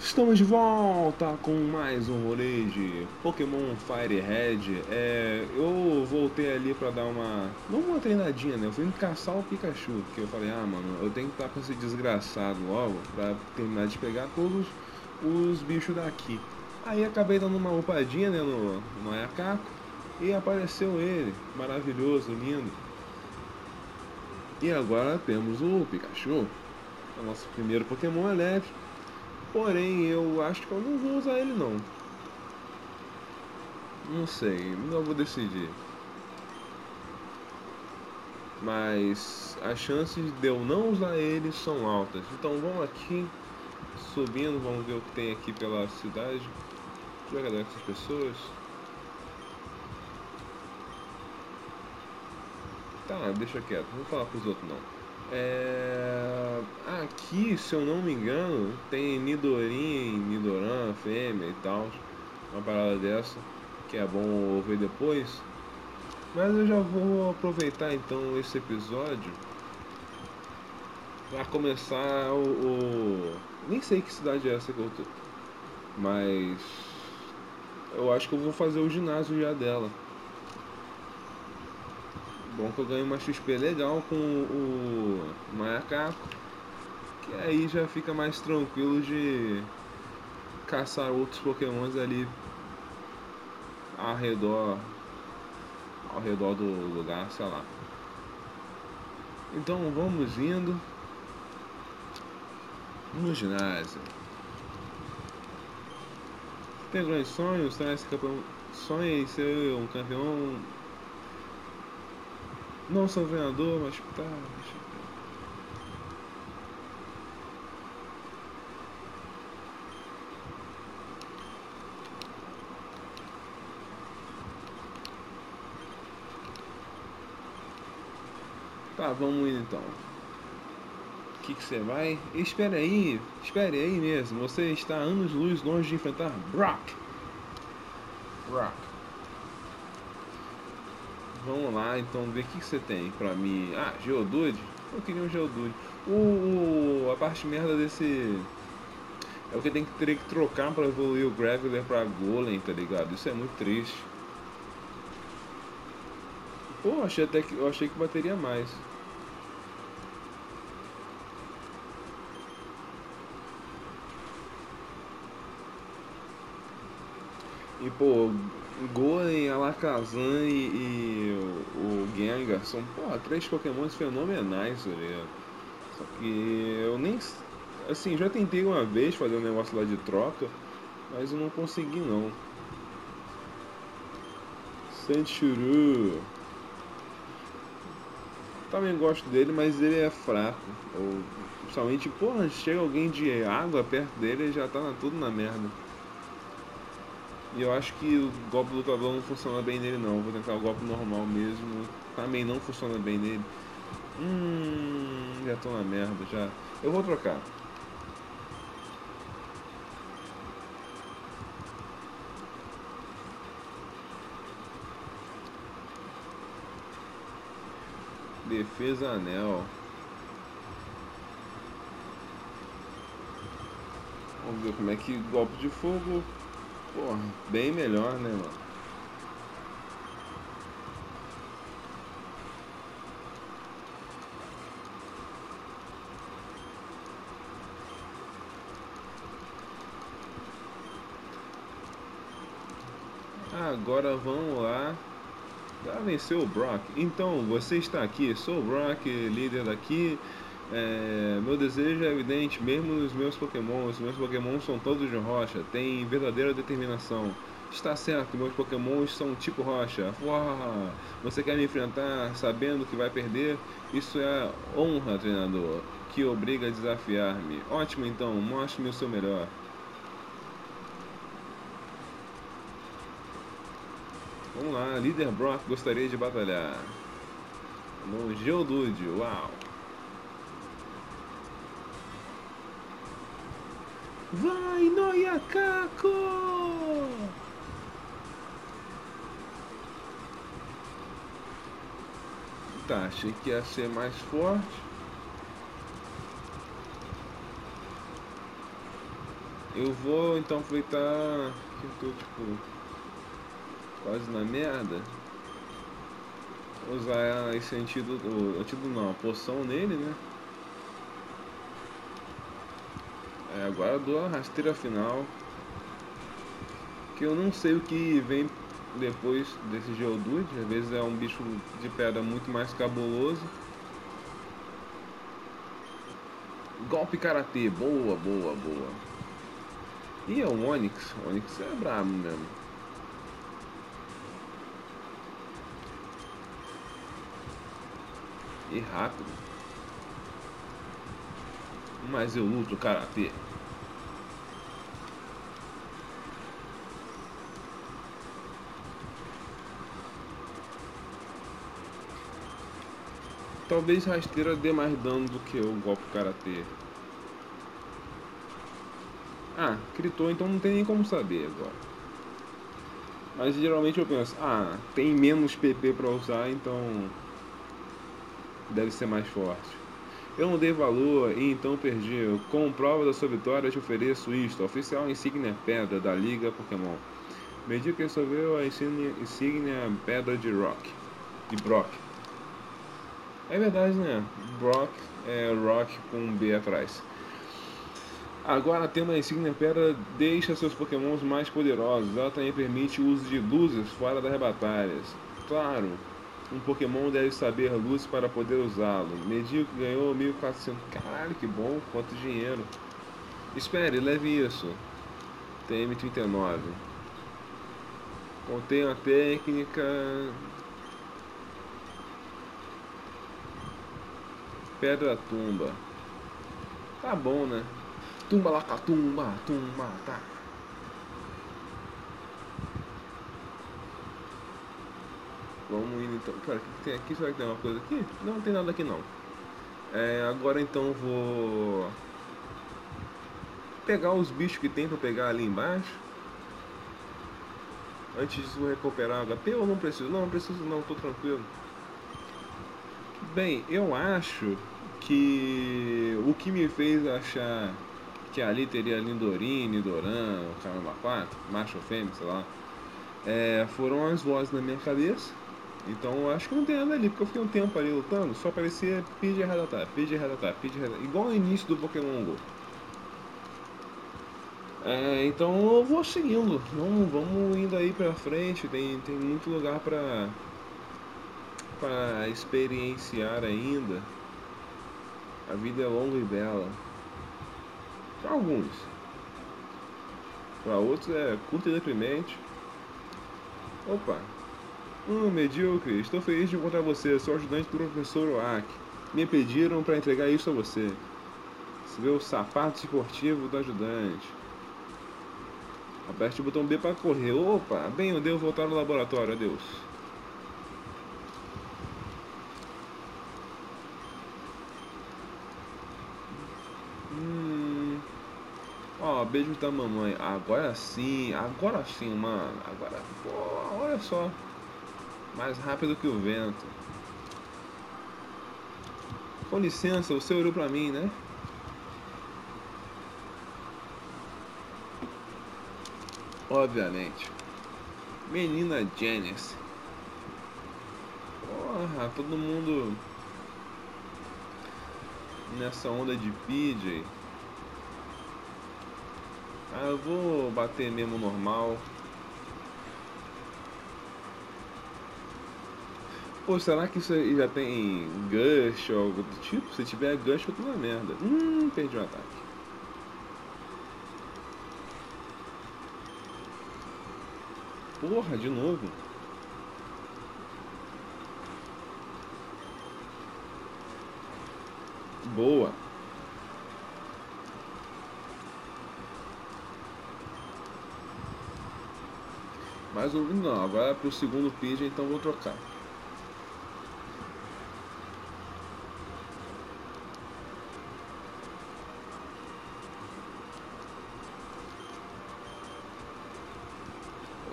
Estamos de volta com mais um rolê de Pokémon Fire Red. É, eu voltei ali pra dar uma. Não uma treinadinha, né? Eu fui caçar o Pikachu. Porque eu falei, ah, mano, eu tenho que estar com esse desgraçado logo pra terminar de pegar todos os bichos daqui. Aí acabei dando uma upadinha né, no, no Ayakaco e apareceu ele, maravilhoso, lindo. E agora temos o Pikachu, o nosso primeiro Pokémon elétrico. Porém, eu acho que eu não vou usar ele não. Não sei, não vou decidir. Mas as chances de eu não usar ele são altas. Então vamos aqui, subindo, vamos ver o que tem aqui pela cidade. Joga dessas pessoas. Tá, deixa quieto, não vou falar pros outros não. É... Aqui, se eu não me engano, tem Nidorin, Nidoran, fêmea e tal. Uma parada dessa, que é bom ver depois. Mas eu já vou aproveitar então esse episódio para começar o, o, Nem sei que cidade é essa que eu tô. Mas eu acho que eu vou fazer o ginásio já dela. Bom que eu ganho uma XP legal com o Macaco. Que aí já fica mais tranquilo de caçar outros pokémons ali ao redor ao redor do lugar, sei lá. Então vamos indo no ginásio. Tem grandes sonhos, tá? Esse campeão sonha em ser um campeão não sou vereador, mas tá. Tá, vamos indo então. O que, que você vai? Espere aí, espere aí mesmo. Você está anos luz longe de enfrentar Brock. Brock. Vamos lá, então ver o que, você tem pra mim. Ah, Geodude? Eu queria um Geodude. O, a parte merda desse. É o que tem que ter que trocar pra evoluir o Graveler pra Golem, tá ligado? Isso é muito triste. Pô, achei até que. Eu achei que bateria mais. E pô, Golem, Alakazam e, e o, Gengar são, porra, três pokémons fenomenais, tá? Só que eu nem. Assim, já tentei uma vez fazer um negócio lá de troca, mas eu não consegui não. Sandshuru. Também gosto dele, mas ele é fraco. Ou, principalmente, porra, chega alguém de água perto dele e já tá tudo na merda. E eu acho que o golpe do tablão não funciona bem nele não. Vou tentar o golpe normal mesmo. Também não funciona bem nele. Hum, já tô na merda já. Eu vou trocar. Defesa anel. Vamos ver como é que golpe de fogo Porra, bem melhor, né, mano? Agora vamos lá. Já venceu o Brock. Então, você está aqui. Sou o Brock, líder daqui. É, meu desejo é evidente, mesmo nos meus pokémons, meus pokémons são todos de rocha, tem verdadeira determinação. Está certo, meus pokémons são tipo rocha. Uau, você quer me enfrentar sabendo que vai perder? Isso é honra, treinador, que obriga a desafiar-me. Ótimo então, mostre-me o seu melhor. Vamos lá, líder Brock gostaria de batalhar. No Geodude, uau. Vai, Noiacaco! tá, achei que ia ser mais forte. Eu vou então aproveitar que eu tô tipo quase na merda. Usar esse antídoto, o antídoto não, a poção nele, né? É, agora dou a rasteira final. Que eu não sei o que vem depois desse Geodude. Às vezes é um bicho de pedra muito mais cabuloso. Golpe Karatê, boa, boa, boa. E é o Onix. Onix é brabo mesmo. E rápido. Mas eu luto karatê. Talvez rasteira dê mais dano do que o golpe karatê. Ah, gritou, então não tem nem como saber agora. Mas geralmente eu penso, ah, tem menos PP para usar, então deve ser mais forte. Eu não dei valor e então perdi. Com prova da sua vitória, te ofereço isto: oficial insígnia pedra da Liga Pokémon. Medico resolveu a insígnia, pedra de Rock. De Brock. É verdade, né? Brock é Rock com um B atrás. Agora tem uma insígnia pedra deixa seus pokémons mais poderosos. Ela também permite o uso de luzes fora das batalhas. Claro, um pokémon deve saber luz para poder usá-lo. Medíocre ganhou 1400. Caralho, que bom, quanto dinheiro. Espere, leve isso. TM39. Contém a técnica. Pedra tumba. Tá bom, né? Tumba lá, tumba, tumba, tá. Vamos indo então. Cara, o que, tem aqui? Será que tem uma coisa aqui? Não, não tem nada aqui não. É, agora então vou pegar os bichos que tem pra pegar ali embaixo. Antes disso vou recuperar HP ou não preciso? Não, não preciso não, tô tranquilo. Bem, eu acho que o que me fez achar que ali teria Lindorine, Doran, o Caramba 4, macho ou fêmea, sei lá, é, foram as vozes na minha cabeça. Então acho que não tem nada ali, porque eu fiquei um tempo ali lutando, só parecia pedir Rattata, pedir Rattata, pedir Rattata, igual no início do Pokémon GO. É, então eu vou seguindo, vamos, vamos indo aí pra frente, tem, tem muito lugar pra, pra experienciar ainda. A vida é longa e bela. Para alguns. Para outros é curto e deprimente. Opa! Hum, medíocre, estou feliz de encontrar você, sou ajudante do professor Oak. Me pediram para entregar isso a você. Você vê o sapato esportivo do ajudante. Aperte o botão B para correr. Opa, bem, eu devo voltar no laboratório, adeus. Ó, beijo da mamãe. Agora sim, agora sim, mano. Agora, pô, olha só. Mais rápido que o vento. Com licença, você olhou pra mim, né? Obviamente. Menina Janice. Porra, todo mundo nessa onda de PJ. Ah, eu vou bater mesmo normal. Pô, será que isso já tem gush ou algo do tipo? Se tiver gush, eu tô na merda. Hum, perdi um ataque. Porra, de novo. Boa. Mais um. Não, é pro segundo pitch, então vou trocar.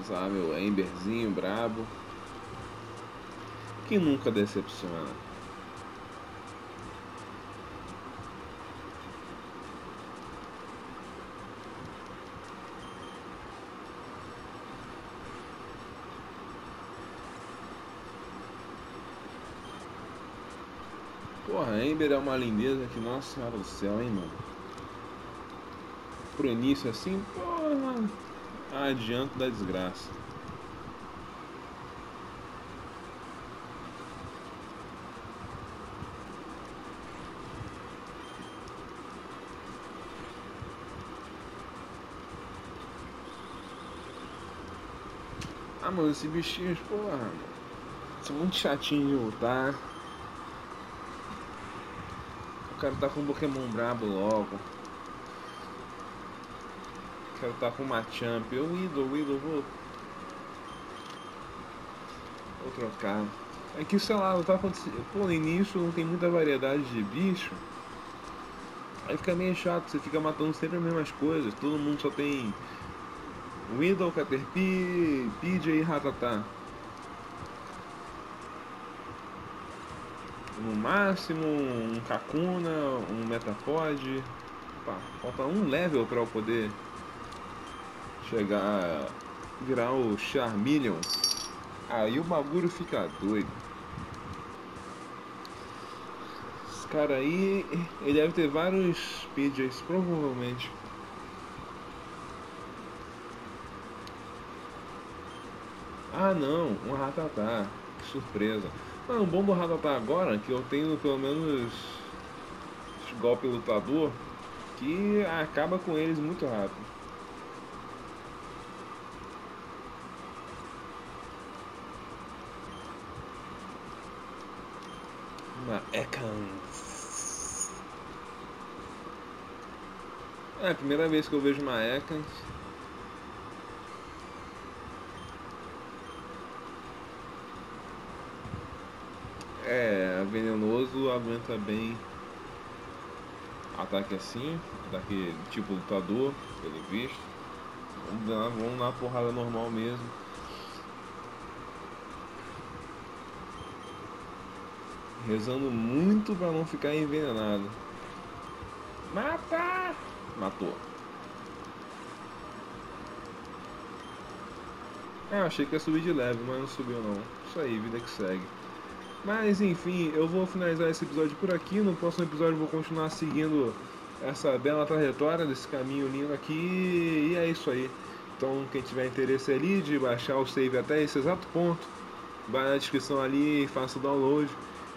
usar meu Emberzinho brabo. Que nunca decepciona. Porra, Ember é uma lindeza que, nossa senhora do céu, hein, mano. Pro início assim, porra adianto da desgraça. Ah, mano, esses bichinhos, porra, mano, são muito chatinhos de lutar. O cara tá com um Pokémon brabo logo. Quero estar tá com uma champ. O Idol, o Idol, vou. Vou trocar. É que sei lá, tá acontecendo. Pô, no início não tem muita variedade de bicho. Aí fica meio chato, você fica matando sempre as mesmas coisas. Todo mundo só tem Window, Caterpie, PJ e Ratatá. No máximo um Kakuna, um Metapod. Opa, falta um level para eu poder chegar virar o Charmeleon. Aí o bagulho fica doido. Esse cara aí, ele deve ter vários PJs, provavelmente. Ah não, um Ratatá. Que surpresa. Ah, o bom do Ratatá agora que eu tenho pelo menos golpe lutador que acaba com eles muito rápido. Uma Ekans. É a primeira vez que eu vejo uma Ekans. É, venenoso aguenta bem ataque assim, ataque tipo lutador, pelo visto. Vamos dar, vamos dar uma porrada normal mesmo. Rezando muito para não ficar envenenado. Mata! Matou. Ah, achei que ia subir de leve, mas não subiu não. Isso aí, vida que segue. Mas enfim, eu vou finalizar esse episódio por aqui. No próximo episódio eu vou continuar seguindo essa bela trajetória desse caminho lindo aqui. E é isso aí. Então, quem tiver interesse ali de baixar o save até esse exato ponto, vai na descrição ali e faça o download.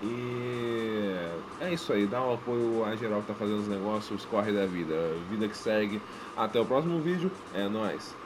E é isso aí, dá um apoio a geral que tá fazendo os negócios, corre da vida, vida que segue. Até o próximo vídeo, é nóis.